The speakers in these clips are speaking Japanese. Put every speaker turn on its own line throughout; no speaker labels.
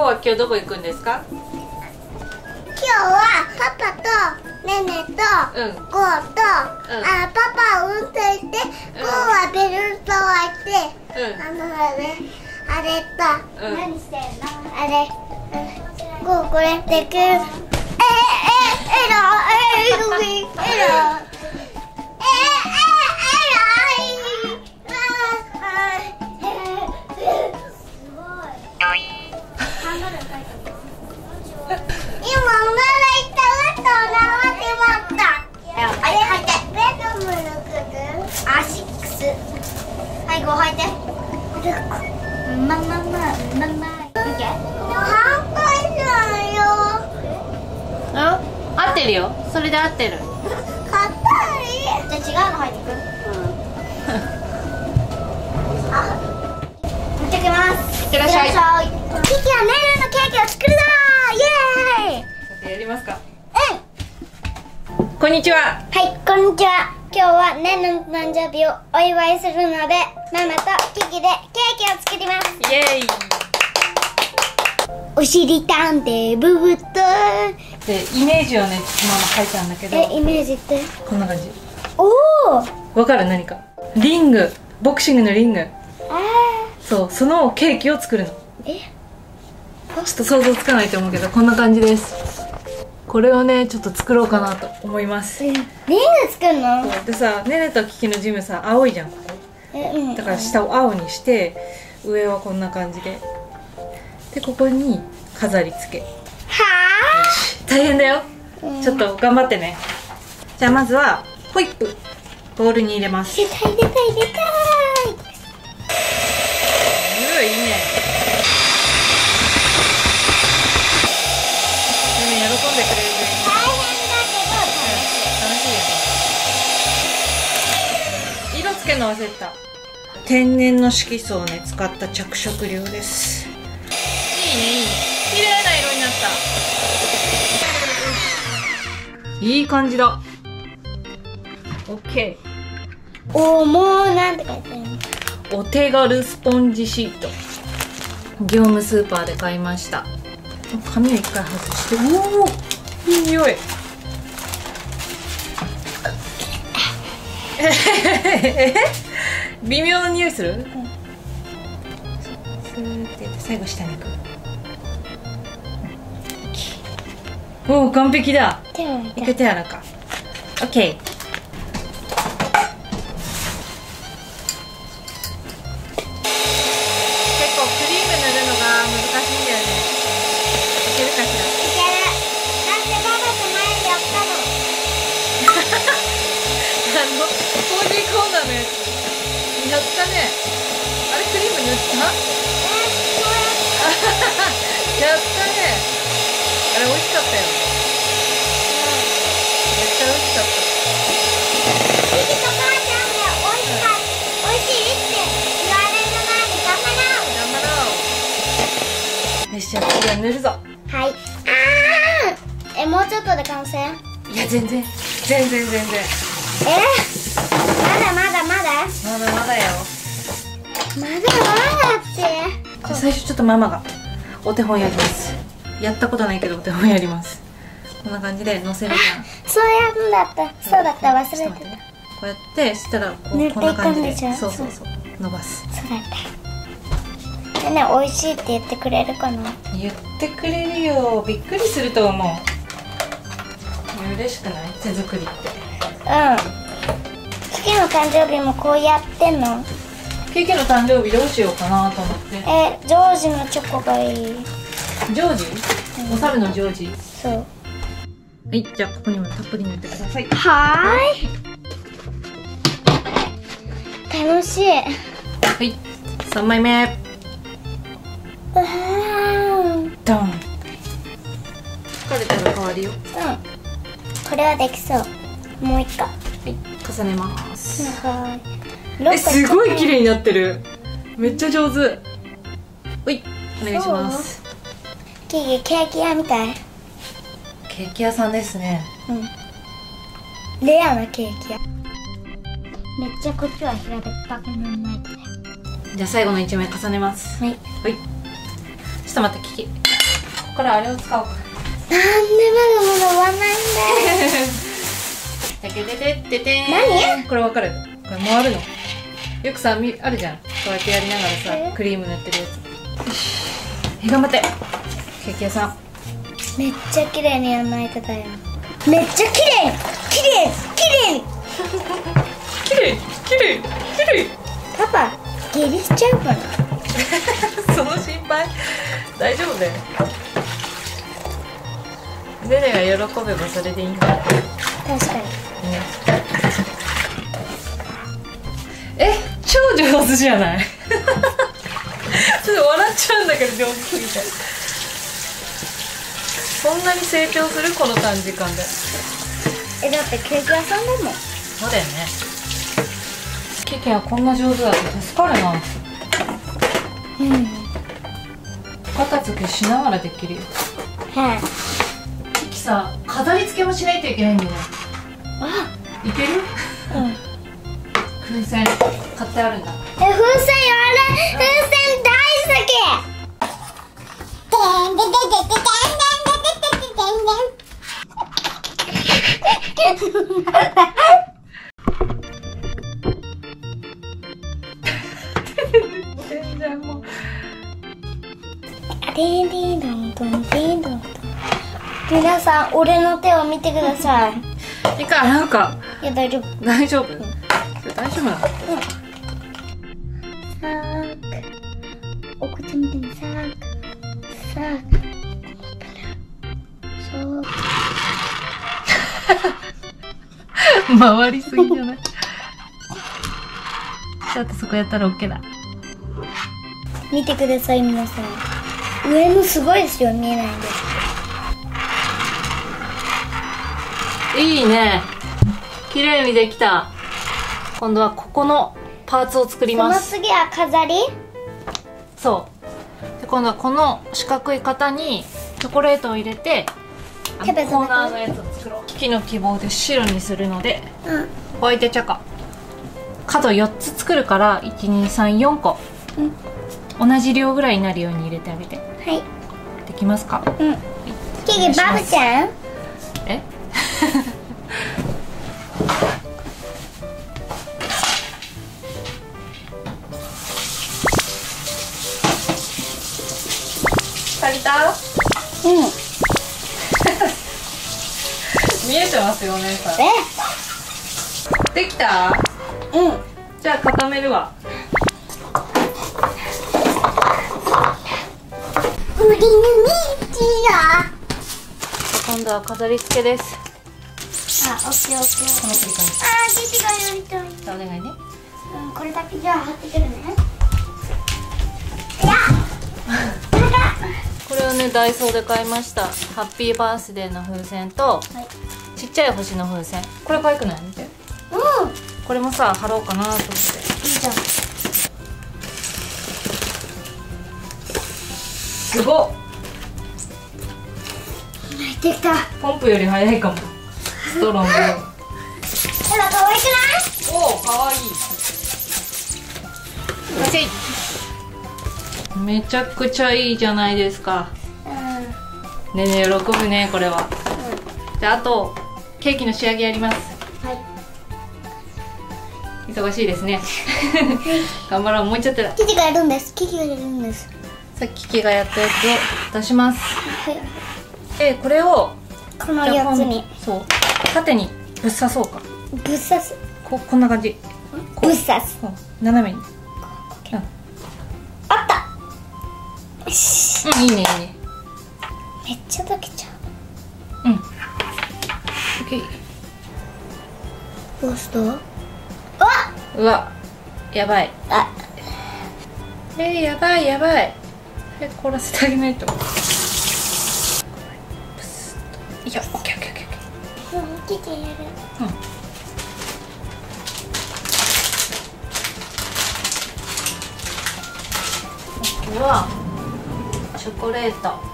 ゴーは今日どこ行くんですか？
今日はパパとネネと
うん。
ゴーと、あパパは運転して、ゴーはベルトを開いて、
うん。
あのあれあれと、
うん。
何してんの？あれ。うん。ゴーこれできる。ええええらえええらええええはい5履いてまままままオッケー反対じゃんよ
うん合ってるよそれで合ってる
硬いじゃあ違うの履いてくあ行ってきます
いってらっしゃい
キキはネルのケーキを作るぞイエーイ
やりますか
うん
こんにちは
はい、こんにちは。今日はネンの誕生日をお祝いするので、ママとキキでケーキを作ります。
イエーイ。
おしりたんでブブッと。
でイメージをねママ書いたんだけど。
え、イメージって？
こんな感じ。
おお
わかる？何か？リング。ボクシングのリング。
あ
そうそのケーキを作るの。
ーえ、
ちょっと想像つかないと思うけどこんな感じです。これをねちょっと作ろうかなと思います。
リング作るの？
でさねねとキキのジムさ青いじゃん。だから下を青にして上はこんな感じで。でここに飾り付け。
は
大変だよ。
あ、うん。
ちょっと頑張ってね。じゃあまずはホイップ。ボウルに入れます。
入れたい入れたい入れた
の忘れてた。天然の色素をね使った着色料です。いいねいいね。綺麗な色になった。いい感じだ。オッケ
おー、もうなんて書いてある
お手軽スポンジシート。業務スーパーで買いました。紙を一回外して。おおいい匂いえ微妙な匂いする、うんスーってって最後下に行くおお完璧だ
手を
手洗うか OK
やった
ね。あれ美味しかったよ。めっちゃ美味しかった。
キキと母ちゃんが美味しか美味しいって言われる前に頑張ろう。
頑張ろうよしじゃあ次は塗るぞ。
はい。えもうちょっとで完成？
いや全然。全然全然。
えまだまだまだ？
まだまだよ
まだまだって。
じゃあ最初ちょっとママがお手本やります。やったことないけどお手本やります。こんな感じで乗せるじゃん。
そうやるんだった。そうだった。忘れてた。
こうやってそしたらこうこんな感じで。そう。そうそう伸ばす。
そうだった。でね美味しいって言ってくれるかな？
言ってくれるよ。びっくりすると思う。嬉しくない？手作りって。
うん。キキの誕生日もこうやってんの？
ケーキの誕生日どうしようかなと思って。
えジョージのチョコがいい。
ジョージ？お猿のジョージ？
そう。
はいじゃあここにもたっぷり塗ってください。
はーい。楽しい。
はい3枚目。
うわ
ドン。疲れたら変わるよ。
これはできそう。もう一個。
はい重ねます。
はい
えすごい綺麗になってる。めっちゃ上手。はいお願いします。
ケーキ屋みたい。
ケーキ屋さんですね。
うん。レアなケーキ屋。めっちゃこっちは平べったくなんない
じゃあ最後の1枚重ねます。
はい。
はい。ちょっと待ってキキここからあれを使おう。か
なんでまだまだ終わんないんだよ。
てけててっててー
何？
これわかる。これ回るのよくさみあるじゃん。こうやってやりながら
え？
さクリーム塗ってるやつ。え頑張って。ケーキ屋さん。
めっちゃ綺麗にやんないとだよめっちゃ綺麗！綺麗！綺麗！
きれいきれいきれい
パパ下痢しちゃうかな？
その心配？大丈夫だよ。ネネが喜べばそれでいいんだよ
確かに。
ね。え超上手じゃない。ちょっと笑っちゃうんだけど上手すぎて。そんなに成長するこの短時間で。
えだってケーキ屋さんだもん。
そうだよね。キキはこんな上手だと助かるな。
うん。
片付けしながらできるよ。
はい。
キキさ飾り付けもしないといけないんだよ。ね
あ。
いける？
うん
風船買ってあるんだ。
え風船やれ風船大好
全然もう。
きデンディンドンドンデンドン皆さん俺の手を見てください
いいかなんか
いや大丈夫
大丈夫、大丈夫なの
サークお口見てみサークサークそう
回りすぎじゃない。ちょっとそこやったら OK だ。
見てください皆さん。上のすごいですよ見えないんで。す
いいね。綺麗にできた。今度はここのパーツを作り
その
ます
次は飾り？
そう。で今度はこの四角い型にチョコレートを入れてコーナーのやつを作ろう。キキの希望で白にするので
うん。
ホワイトチャカ角4つ作るから1234個。
うん。
同じ量ぐらいになるように入れてあげて。
はい。
できますか？
うん。キキバブちゃん？
え？
うん。
見えてますよお姉さん。
え？
できた？
うん。
じゃあ固めるわ。
プリンミ
今度は飾り付けです。
あ、オッケーオッケー。
この繰り返し
あがやりたい
お願いね。
うん、これだけ。じゃあ貼ってくるね
これをねダイソーで買いました。ハッピーバースデーの風船と
はい。
ちっちゃい星の風船。これ可愛くない？見て。
うん。
これもさ貼ろうかなと思って。
いいじゃん。
すごっ。
できた。
ポンプより早いかも。ストローの量
ほら、可愛くない？
おおかわい。い。めちゃくちゃいいじゃないですか。
うん
ねえねえ喜ぶねこれは。であとケーキの仕上げやります。
はい。
忙しいですね。頑張ろう。もうちょっとだ
キキがやるんです。キキがやるんです。
さっきキキがやったやつを出します。
はい。
でこれを
この
じゃあ
やつに
そう。縦にぶっ刺そうか。
ぶっ刺す。
ここんな感じ。
ぶっ刺す。
斜めに。
あった。
うん、いいねいいね
めっちゃ溶けちゃ
う。ん。オッケー。
うどうした？あ
うわやばい。
あ。
えー、やばいやばい。え凍らせてあげないと。プスッと。いやオッケーオッケーオッケーオッケー。
うんキキやる。
これはチョコレート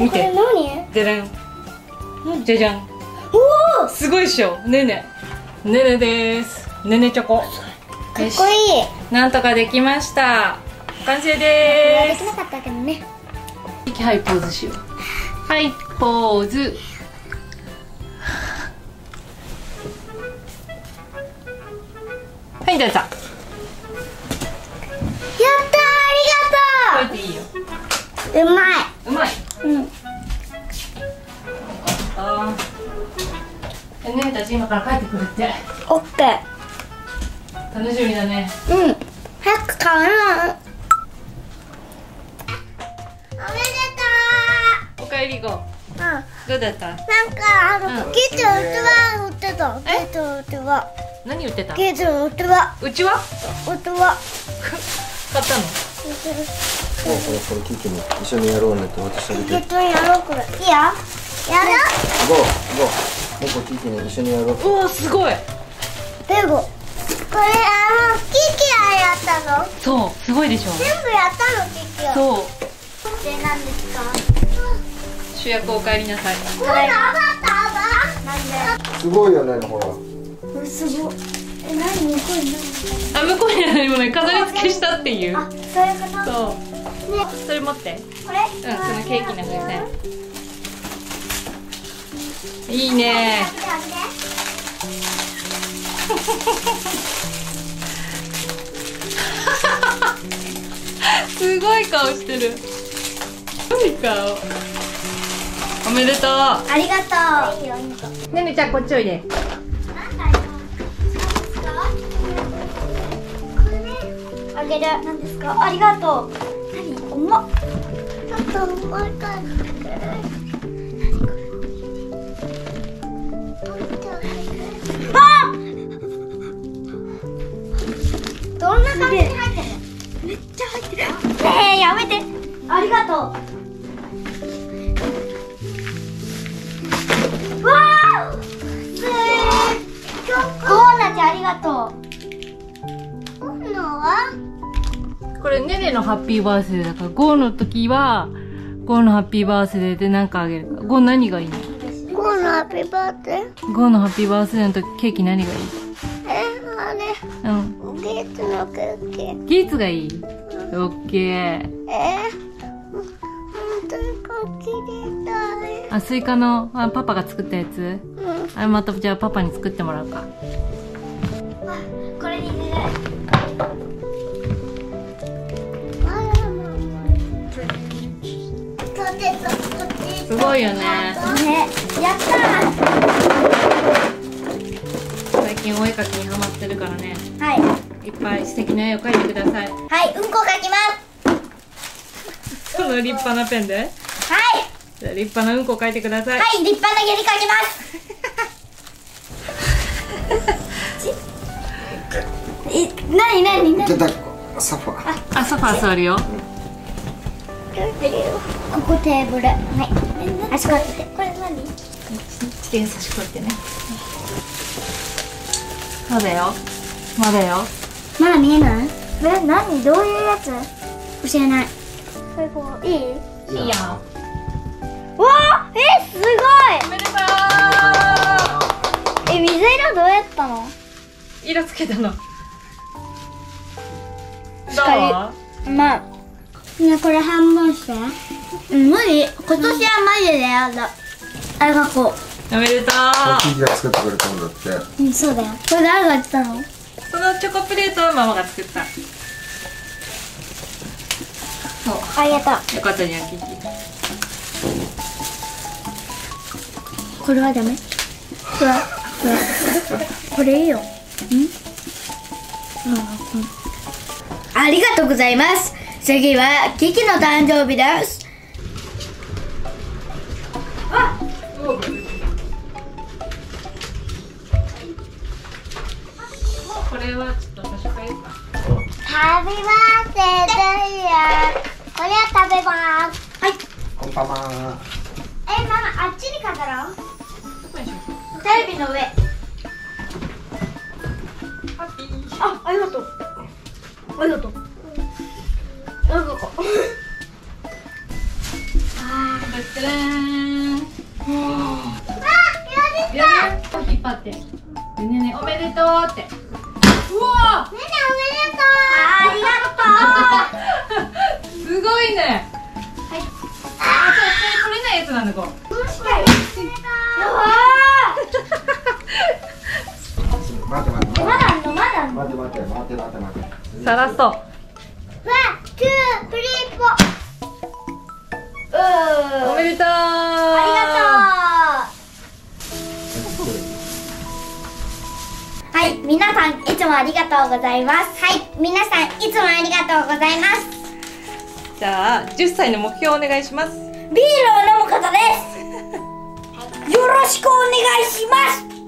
見て。
何
じゃじゃんじゃじゃん。
おお
すごいっしょ。ねねねねです。ねねチョコ。
かっこいい。
なんとかできました。完成
これはで
で
きなかったけどね。
はいポーズしよう。はいポーズ。はいどうぞ
やったーありが
これでいいよ。
とううま
うまいあーねえたち今から帰ってくるって。
オッケ
楽しみだね。
ーうん。早く買う。のおめで
おかえりご。
とううん。
どうだった？
なんかあの、
うん。
キッズの器売ってた。
え？
キッズの器。
何言ってた？
キッズの器。
うちは？
器。
買ったの？
もうこれこれキキも一緒にやろうねって渡してあげて
キッズやろうこれ。いいよやろ
ゴーゴーキキに一緒にやろう。
うわすごい。
ペゴこれあのキキがやったの？
そうすごいでしょ。
全部やったのキキは
そう。
で何ですか？
主役おかえりなさい。
これ上がったなんで？す
ごいよねほら。
これすごい。え何？これ
あ向こうには何もない。飾り付けしたっていう。
何あそういうこと？
そう。
ね。
それ持って。
これ？
うんそのケーキの風船いいね。すごい顔してる。すごい顔。おめでと
ありがとう。
ねねちゃんこっちおいで。
これねあげる。何ですか？ありがとう。何？重っ。ちょっと重いから入ってるねえやめて。ありがとう。わあすーゴーナちゃんありがとう。ゴーナは？
これねねのハッピーバースデーだからゴーの時はゴーのハッピーバースデーで何かあげる。かゴー何がいいの？
ゴーナハッピーバースデー
ゴーのハッピーバースデーの時ケーキ何がいい？うん。
ギーツのクッキー。
ギーツがいい？オッケー。
え本当にクッキーたい
あスイカの？あパパが作ったやつ？
うん。
あれまたじゃあパパに作ってもらうか。
これにね
すごいよね。
ね、やった
最近お絵描きにハマってるからね。
ーはい。
いっぱい素敵な絵を描いてください。
はい、うんこ描きます。
この立派なペンで？
はい。
じゃあ立派なうんこ描いてください。
はい、立派な下痢描きます。え、なになになに？
じゃだっこサファー。
あ。ソファー座るよ。
ここテーブル。はい。足こ。うやってこれ何？
ち優しくこうやってねまだよ。まだよ。
まだ見えない？え、何？どういうやつ？教えない。これこういい
いいよ
わあ！え、すごい！
おめでと
え、水色どうやったの？
う色つけたの。ど
光
う？
まあ。ねこれ半分して。うん無理。今年はマジでやだ。ありがと
おめでと
キキが作ってくれたんだって。
ううんそうだよ。これ誰がやってたの？
うそのチョコプレートをママが作った。そう。
ありがと
よかったじゃんキキ
うこれはダメ？これは？これ？はこれいいよ。ん？ありがとうございます。次はキキの誕生日ですハッピーバースデーとこれは食べます。はい。
コンパマー
えママあっちに飾ろう。テレビの上。
ハッピー。
あ、ありがとう。ありがとう。なんか。あ
ブッテレーン
あ、や
やる引っ張って。でねえねえおめでとうって。うわ
ねね。ありがとう。
すごいね
あ
女の子
待って
待って待って
まだのまだ
待って待って待って待って待って
さらそう
one、two、three、four。うー。
おめでとう
あ皆さんいつもありがとうございます。はい、皆さんいつもありがとうございます。
じゃあ10歳の目標お願いします
ビールを飲むことです。よろしくお願いします。